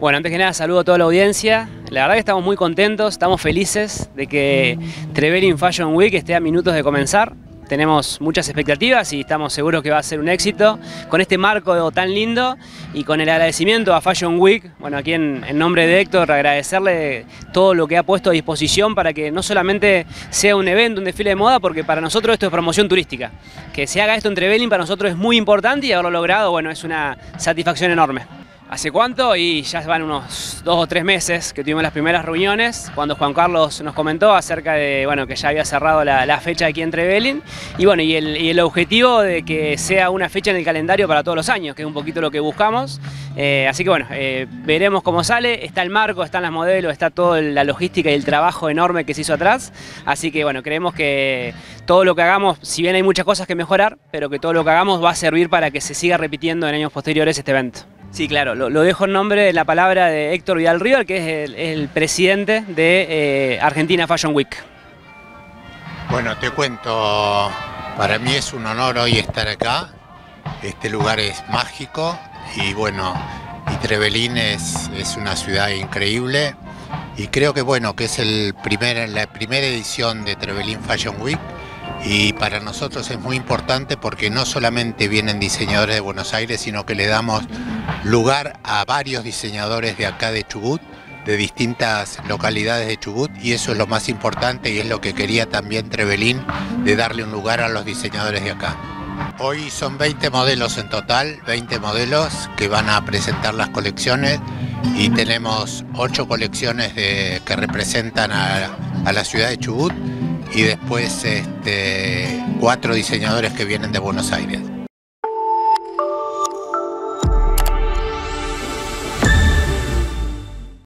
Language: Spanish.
Bueno, antes que nada saludo a toda la audiencia. La verdad que estamos muy contentos, estamos felices de que Trevelin Fashion Week esté a minutos de comenzar. Tenemos muchas expectativas y estamos seguros que va a ser un éxito con este marco tan lindo y con el agradecimiento a Fashion Week. Bueno, aquí en, nombre de Héctor agradecerle todo lo que ha puesto a disposición para que no solamente sea un evento, un desfile de moda, porque para nosotros esto es promoción turística. Que se haga esto en Trevelin para nosotros es muy importante y haberlo logrado, bueno, es una satisfacción enorme. ¿Hace cuánto? Y ya van unos dos o tres meses que tuvimos las primeras reuniones, cuando Juan Carlos nos comentó acerca de bueno, que ya había cerrado la, fecha aquí en Trevelin, y bueno, y el, objetivo de que sea una fecha en el calendario para todos los años, que es un poquito lo que buscamos. Eh, así que bueno, eh, veremos cómo sale, está el marco, están las modelos, está toda la logística y el trabajo enorme que se hizo atrás, así que bueno, creemos que todo lo que hagamos, si bien hay muchas cosas que mejorar, pero que todo lo que hagamos va a servir para que se siga repitiendo en años posteriores este evento. Sí, claro, lo, dejo en nombre de la palabra de Héctor Vidal que es el, presidente de eh, Argentina Fashion Week. Bueno, te cuento, para mí es un honor hoy estar acá. Este lugar es mágico y bueno, y Trevelín es, es una ciudad increíble y creo que bueno, que es el la primera edición de Trevelín Fashion Week y para nosotros es muy importante porque no solamente vienen diseñadores de Buenos Aires, sino que le damos lugar a varios diseñadores de acá de Chubut, de distintas localidades de Chubut, y eso es lo más importante y es lo que quería también Trevelín, de darle un lugar a los diseñadores de acá. Hoy son 20 modelos en total, 20 modelos que van a presentar las colecciones y tenemos 8 colecciones que representan a, la ciudad de Chubut y después este, cuatro diseñadores que vienen de Buenos Aires.